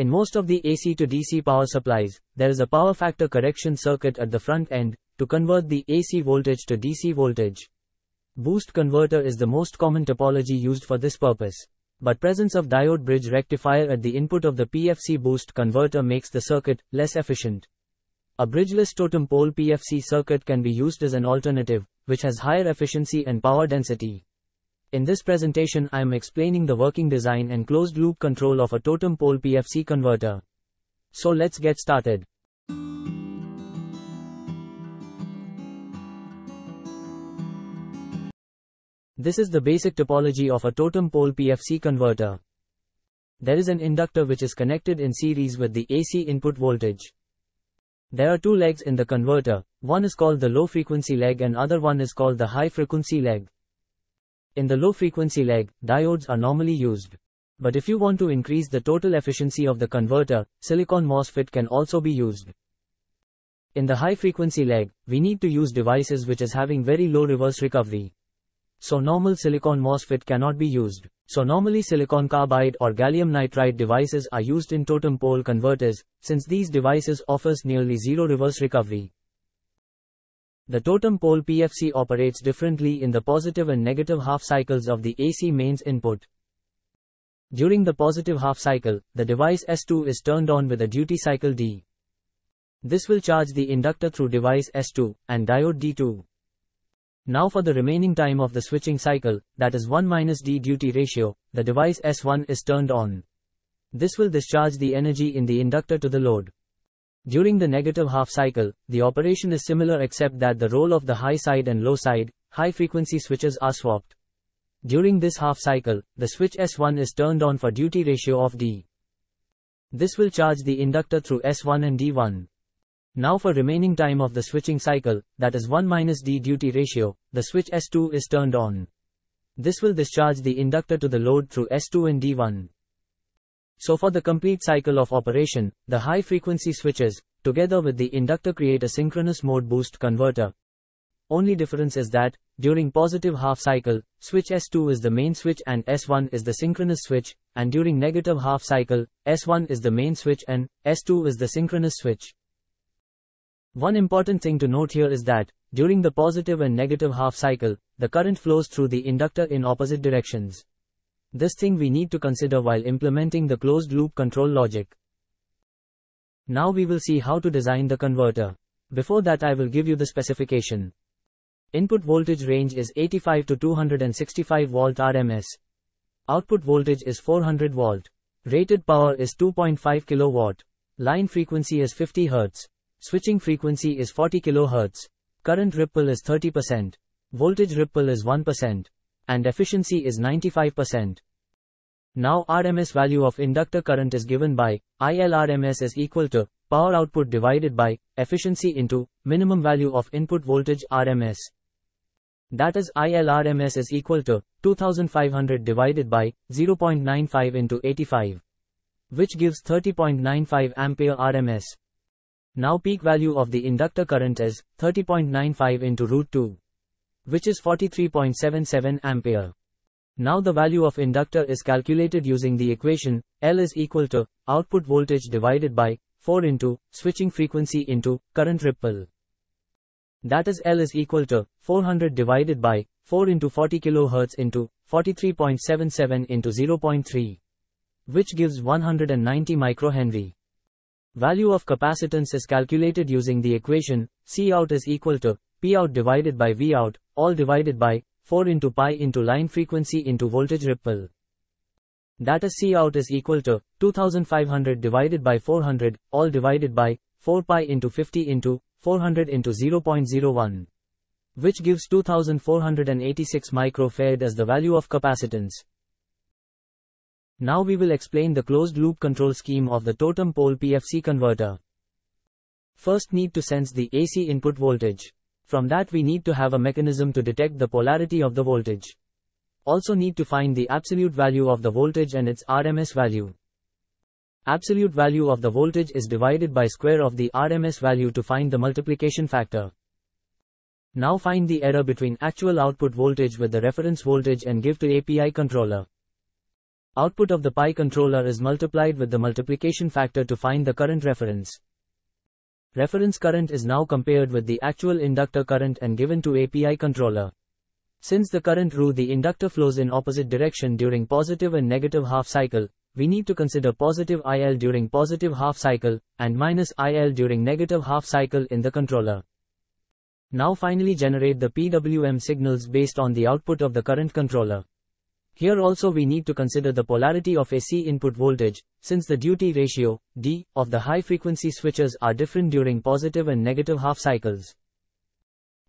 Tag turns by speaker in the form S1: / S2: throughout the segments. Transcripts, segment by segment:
S1: In most of the AC to DC power supplies, there is a power factor correction circuit at the front end to convert the AC voltage to DC voltage. Boost converter is the most common topology used for this purpose. But presence of diode bridge rectifier at the input of the PFC boost converter makes the circuit less efficient. A bridgeless totem pole PFC circuit can be used as an alternative, which has higher efficiency and power density. In this presentation I am explaining the working design and closed loop control of a totem pole PFC converter. So let's get started. This is the basic topology of a totem pole PFC converter. There is an inductor which is connected in series with the AC input voltage. There are two legs in the converter, one is called the low frequency leg and other one is called the high frequency leg. In the low frequency leg, diodes are normally used. But if you want to increase the total efficiency of the converter, silicon MOSFET can also be used. In the high frequency leg, we need to use devices which is having very low reverse recovery. So normal silicon MOSFET cannot be used. So normally silicon carbide or gallium nitride devices are used in totem pole converters, since these devices offers nearly zero reverse recovery. The totem pole PFC operates differently in the positive and negative half cycles of the AC mains input. During the positive half cycle, the device S2 is turned on with a duty cycle D. This will charge the inductor through device S2 and diode D2. Now for the remaining time of the switching cycle, that is 1 minus D duty ratio, the device S1 is turned on. This will discharge the energy in the inductor to the load. During the negative half cycle, the operation is similar except that the role of the high side and low side, high frequency switches are swapped. During this half cycle, the switch S1 is turned on for duty ratio of D. This will charge the inductor through S1 and D1. Now for remaining time of the switching cycle, that is 1 minus D duty ratio, the switch S2 is turned on. This will discharge the inductor to the load through S2 and D1. So for the complete cycle of operation, the high frequency switches, together with the inductor create a synchronous mode boost converter. Only difference is that, during positive half cycle, switch S2 is the main switch and S1 is the synchronous switch, and during negative half cycle, S1 is the main switch and S2 is the synchronous switch. One important thing to note here is that, during the positive and negative half cycle, the current flows through the inductor in opposite directions. This thing we need to consider while implementing the closed loop control logic. Now we will see how to design the converter. Before that I will give you the specification. Input voltage range is 85 to 265 volt RMS. Output voltage is 400 volt. Rated power is 2.5 kilowatt. Line frequency is 50 Hz. Switching frequency is 40 kHz. Current ripple is 30%. Voltage ripple is 1% and efficiency is 95%. Now RMS value of inductor current is given by ILRMS is equal to power output divided by efficiency into minimum value of input voltage RMS. That is ILRMS is equal to 2500 divided by 0.95 into 85 which gives 30.95 ampere RMS. Now peak value of the inductor current is 30.95 into root 2 which is 43.77 ampere. Now the value of inductor is calculated using the equation, L is equal to, output voltage divided by, 4 into, switching frequency into, current ripple. That is L is equal to, 400 divided by, 4 into 40 kHz into, 43.77 into 0.3. Which gives 190 microhenry. Value of capacitance is calculated using the equation, C out is equal to, P out divided by V out, all divided by 4 into pi into line frequency into voltage ripple. Is C out is equal to 2500 divided by 400, all divided by 4 pi into 50 into 400 into 0.01. Which gives 2486 microfarad as the value of capacitance. Now we will explain the closed loop control scheme of the totem pole PFC converter. First need to sense the AC input voltage. From that we need to have a mechanism to detect the polarity of the voltage. Also need to find the absolute value of the voltage and its RMS value. Absolute value of the voltage is divided by square of the RMS value to find the multiplication factor. Now find the error between actual output voltage with the reference voltage and give to a PI controller. Output of the pi controller is multiplied with the multiplication factor to find the current reference. Reference current is now compared with the actual inductor current and given to a PI controller. Since the current through the inductor flows in opposite direction during positive and negative half cycle, we need to consider positive IL during positive half cycle, and minus IL during negative half cycle in the controller. Now finally generate the PWM signals based on the output of the current controller. Here also we need to consider the polarity of AC input voltage, since the duty ratio, D, of the high frequency switches are different during positive and negative half cycles.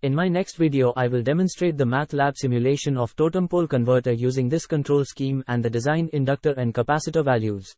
S1: In my next video I will demonstrate the MATLAB simulation of totem pole converter using this control scheme and the design inductor and capacitor values.